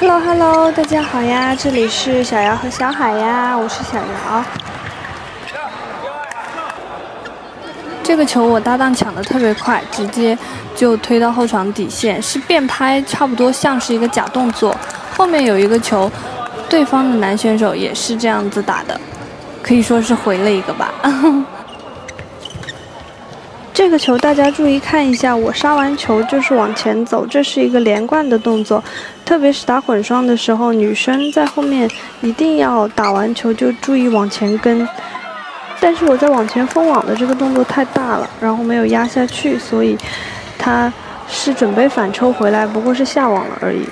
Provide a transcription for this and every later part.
Hello Hello，大家好呀，这里是小姚和小海呀，我是小姚。这个球我搭档抢的特别快，直接就推到后场底线，是变拍，差不多像是一个假动作。后面有一个球，对方的男选手也是这样子打的，可以说是回了一个吧。这个球大家注意看一下，我杀完球就是往前走，这是一个连贯的动作。特别是打混双的时候，女生在后面一定要打完球就注意往前跟。但是我在往前封网的这个动作太大了，然后没有压下去，所以他是准备反抽回来，不过是下网了而已。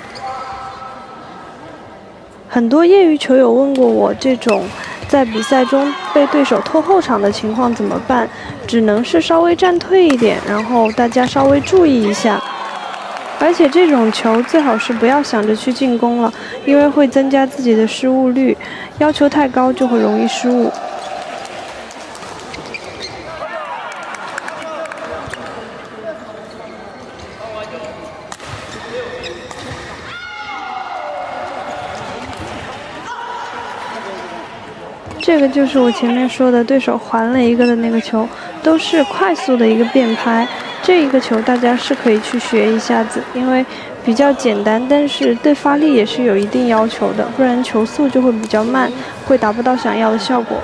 很多业余球友问过我这种。在比赛中被对手拖后场的情况怎么办？只能是稍微站退一点，然后大家稍微注意一下。而且这种球最好是不要想着去进攻了，因为会增加自己的失误率，要求太高就会容易失误。这个就是我前面说的对手还了一个的那个球，都是快速的一个变拍。这一个球大家是可以去学一下子，因为比较简单，但是对发力也是有一定要求的，不然球速就会比较慢，会达不到想要的效果。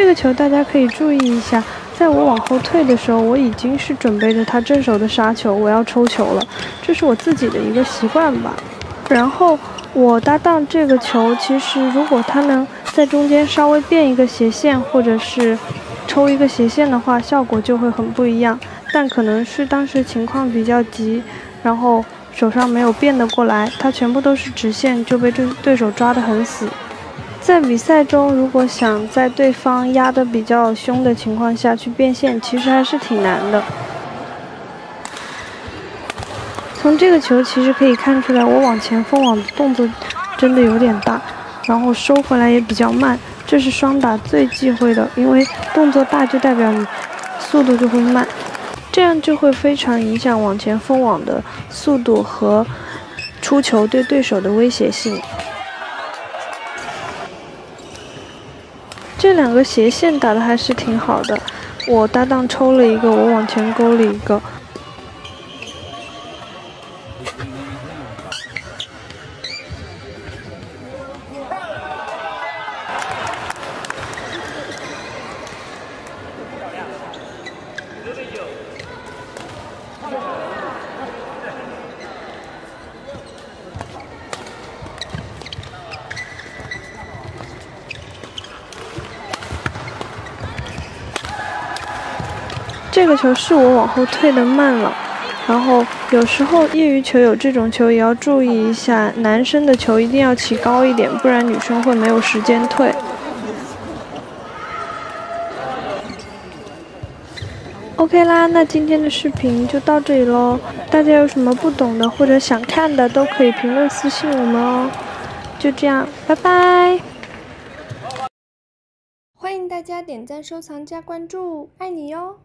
这个球大家可以注意一下，在我往后退的时候，我已经是准备着他正手的杀球，我要抽球了，这是我自己的一个习惯吧。然后我搭档这个球，其实如果他能在中间稍微变一个斜线，或者是抽一个斜线的话，效果就会很不一样。但可能是当时情况比较急，然后手上没有变得过来，他全部都是直线，就被对对手抓得很死。在比赛中，如果想在对方压得比较凶的情况下去变线，其实还是挺难的。从这个球其实可以看出来，我往前封网动作真的有点大，然后收回来也比较慢，这是双打最忌讳的，因为动作大就代表你速度就会慢，这样就会非常影响往前封网的速度和出球对对手的威胁性。这两个斜线打的还是挺好的，我搭档抽了一个，我往前勾了一个。这个球是我往后退的慢了，然后有时候业余球有这种球也要注意一下，男生的球一定要起高一点，不然女生会没有时间退。OK 啦，那今天的视频就到这里喽，大家有什么不懂的或者想看的都可以评论私信我们哦。就这样，拜拜！欢迎大家点赞、收藏、加关注，爱你哟！